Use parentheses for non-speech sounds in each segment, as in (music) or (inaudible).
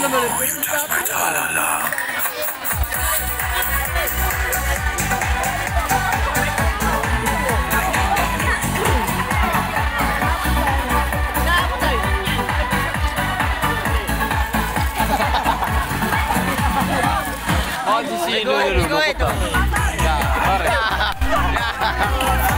naman. Pwede Oggi sì, lui (laughs) è (laughs)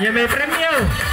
E a minha.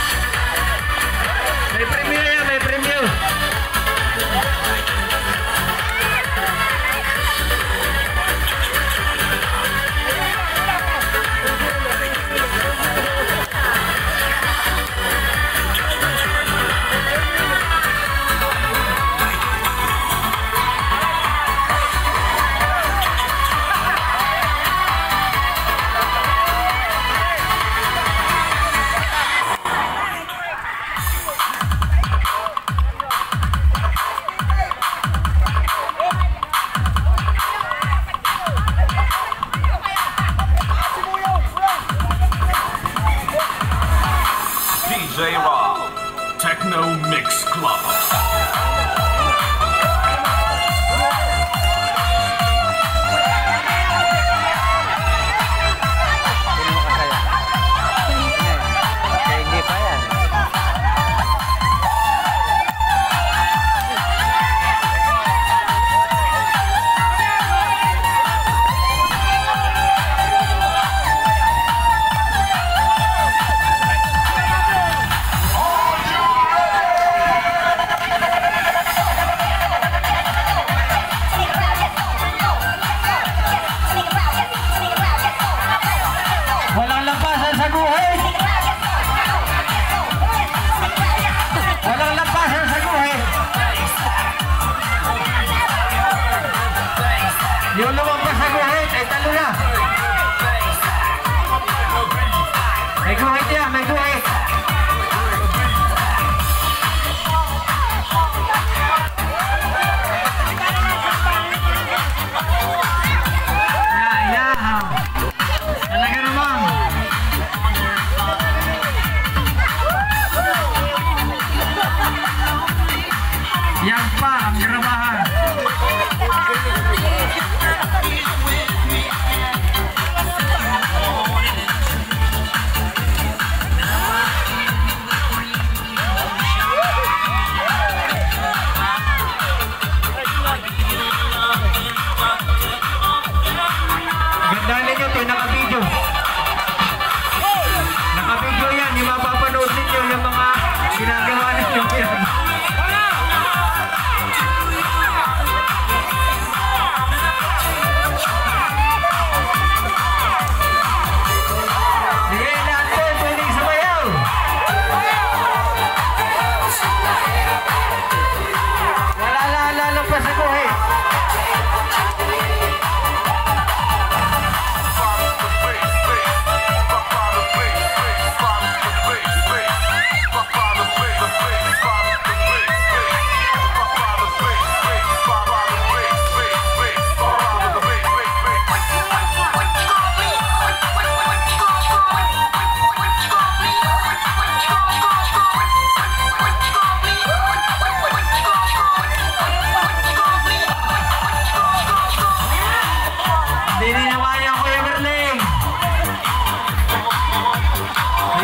DJ Rob, Techno Mix Club. Dali nyo, pinaka-video.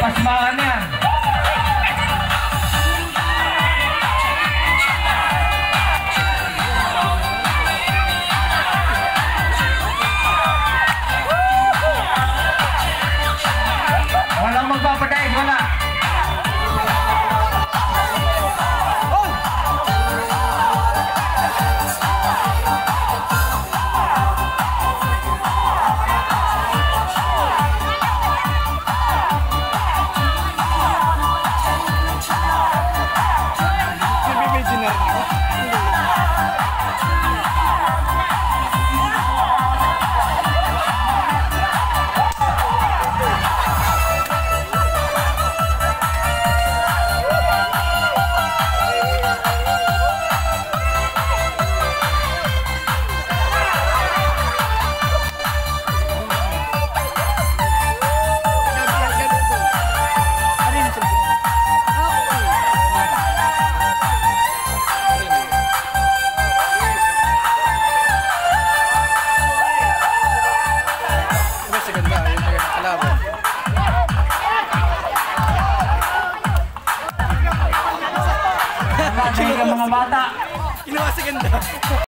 pasmahan yan. 叫んだ。